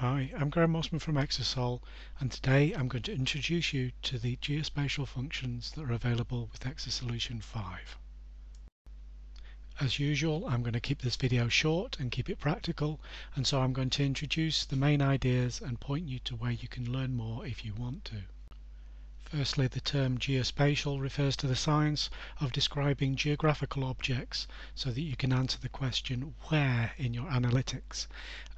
Hi, I'm Graham Mossman from Exasol and today I'm going to introduce you to the geospatial functions that are available with Exasolution 5. As usual I'm going to keep this video short and keep it practical and so I'm going to introduce the main ideas and point you to where you can learn more if you want to. Firstly, the term geospatial refers to the science of describing geographical objects so that you can answer the question where in your analytics.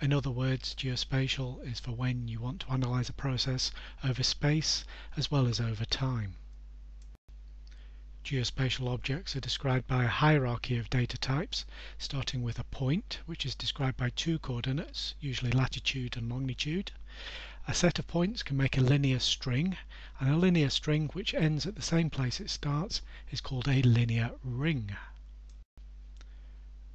In other words, geospatial is for when you want to analyze a process over space as well as over time. Geospatial objects are described by a hierarchy of data types, starting with a point, which is described by two coordinates, usually latitude and longitude. A set of points can make a linear string, and a linear string which ends at the same place it starts is called a linear ring.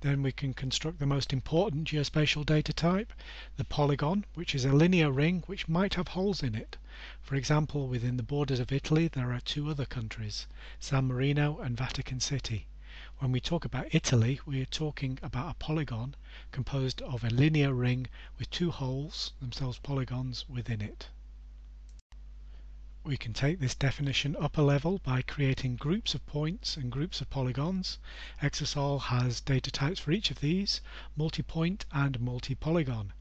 Then we can construct the most important geospatial data type, the polygon, which is a linear ring which might have holes in it. For example, within the borders of Italy there are two other countries, San Marino and Vatican City. When we talk about Italy, we are talking about a polygon composed of a linear ring with two holes, themselves polygons, within it. We can take this definition up a level by creating groups of points and groups of polygons. Exasol has data types for each of these, multi-point and multi-polygon.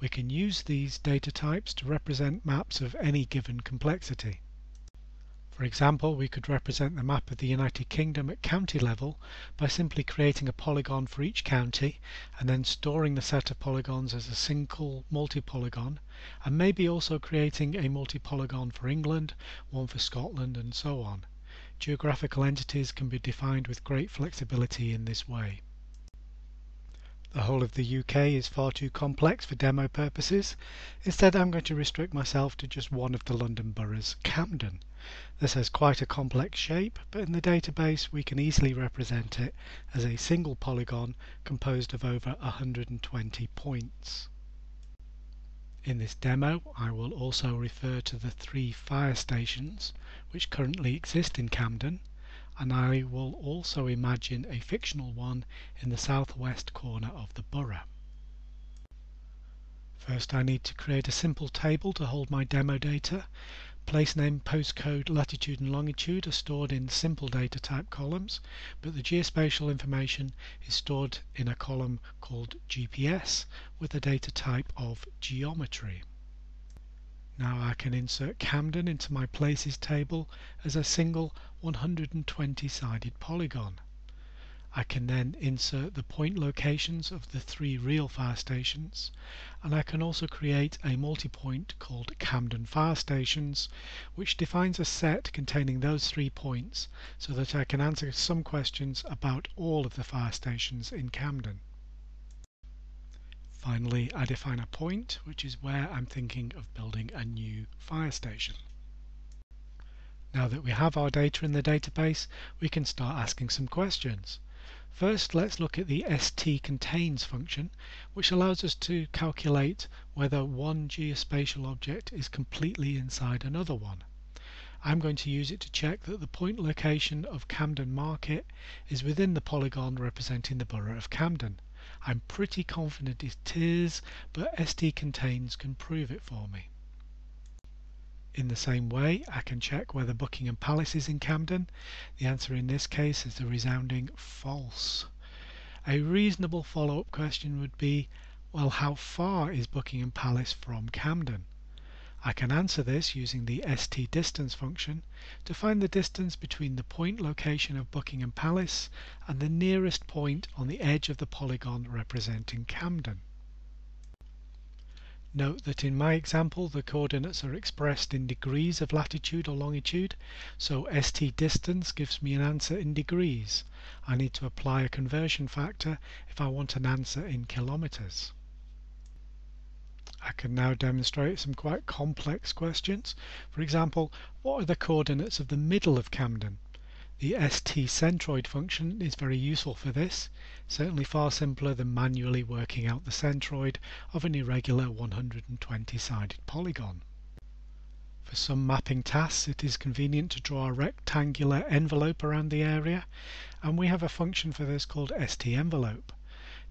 We can use these data types to represent maps of any given complexity. For example, we could represent the map of the United Kingdom at county level by simply creating a polygon for each county and then storing the set of polygons as a single multi-polygon and maybe also creating a multi-polygon for England, one for Scotland and so on. Geographical entities can be defined with great flexibility in this way. The whole of the UK is far too complex for demo purposes. Instead I'm going to restrict myself to just one of the London boroughs, Camden. This has quite a complex shape, but in the database we can easily represent it as a single polygon composed of over 120 points. In this demo I will also refer to the three fire stations which currently exist in Camden and I will also imagine a fictional one in the southwest corner of the borough. First I need to create a simple table to hold my demo data Place name, postcode, latitude and longitude are stored in simple data type columns, but the geospatial information is stored in a column called GPS with the data type of geometry. Now I can insert Camden into my places table as a single 120 sided polygon. I can then insert the point locations of the three real fire stations and I can also create a multi-point called Camden Fire Stations which defines a set containing those three points so that I can answer some questions about all of the fire stations in Camden. Finally, I define a point, which is where I'm thinking of building a new fire station. Now that we have our data in the database, we can start asking some questions. First, let's look at the stcontains function, which allows us to calculate whether one geospatial object is completely inside another one. I'm going to use it to check that the point location of Camden Market is within the polygon representing the borough of Camden. I'm pretty confident it is, but stcontains can prove it for me. In the same way, I can check whether Buckingham Palace is in Camden. The answer in this case is a resounding false. A reasonable follow-up question would be, well, how far is Buckingham Palace from Camden? I can answer this using the stdistance function to find the distance between the point location of Buckingham Palace and the nearest point on the edge of the polygon representing Camden. Note that in my example the coordinates are expressed in degrees of latitude or longitude, so st distance gives me an answer in degrees. I need to apply a conversion factor if I want an answer in kilometers. I can now demonstrate some quite complex questions. For example, what are the coordinates of the middle of Camden? The stcentroid function is very useful for this, certainly far simpler than manually working out the centroid of an irregular 120-sided polygon. For some mapping tasks it is convenient to draw a rectangular envelope around the area and we have a function for this called stenvelope.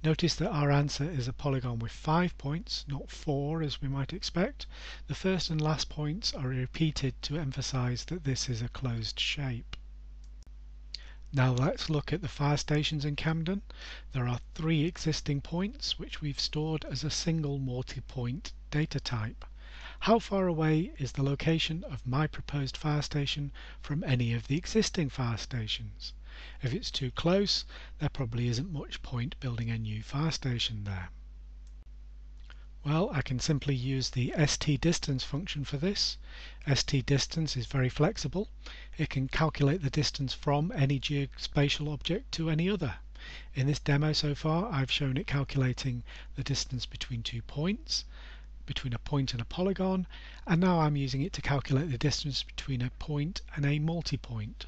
Notice that our answer is a polygon with 5 points, not 4 as we might expect. The first and last points are repeated to emphasize that this is a closed shape. Now let's look at the fire stations in Camden. There are three existing points which we've stored as a single multi-point data type. How far away is the location of my proposed fire station from any of the existing fire stations? If it's too close, there probably isn't much point building a new fire station there. Well, I can simply use the stdistance function for this. stdistance is very flexible. It can calculate the distance from any geospatial object to any other. In this demo so far, I've shown it calculating the distance between two points, between a point and a polygon, and now I'm using it to calculate the distance between a point and a multi-point.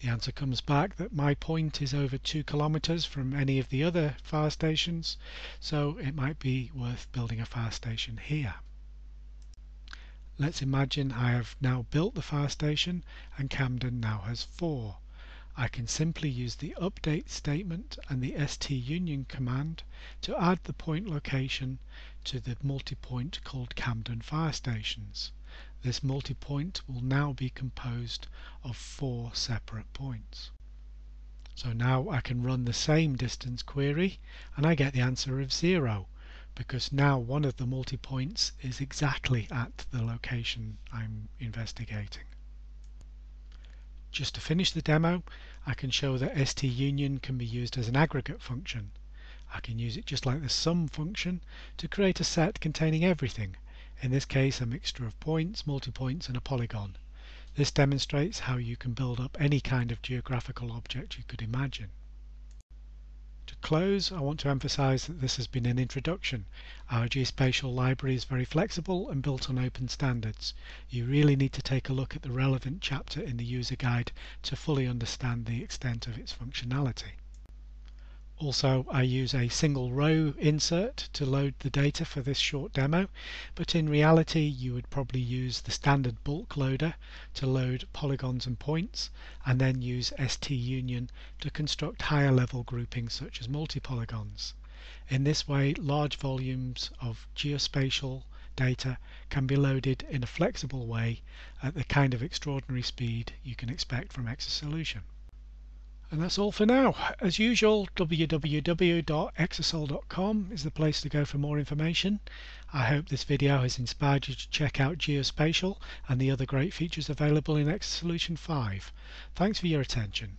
The answer comes back that my point is over 2 kilometers from any of the other fire stations, so it might be worth building a fire station here. Let's imagine I have now built the fire station and Camden now has 4. I can simply use the update statement and the stunion command to add the point location to the multi-point called Camden Fire Stations. This multi-point will now be composed of four separate points. So now I can run the same distance query and I get the answer of 0 because now one of the multi-points is exactly at the location I'm investigating. Just to finish the demo, I can show that stunion can be used as an aggregate function. I can use it just like the sum function to create a set containing everything in this case a mixture of points, multi-points and a polygon. This demonstrates how you can build up any kind of geographical object you could imagine. To close, I want to emphasize that this has been an introduction. Our geospatial library is very flexible and built on open standards. You really need to take a look at the relevant chapter in the user guide to fully understand the extent of its functionality. Also, I use a single row insert to load the data for this short demo, but in reality you would probably use the standard bulk loader to load polygons and points, and then use stunion to construct higher level groupings such as multi-polygons. In this way, large volumes of geospatial data can be loaded in a flexible way at the kind of extraordinary speed you can expect from Exasolution. And that's all for now. As usual, www.exasol.com is the place to go for more information. I hope this video has inspired you to check out Geospatial and the other great features available in Exasolution 5. Thanks for your attention.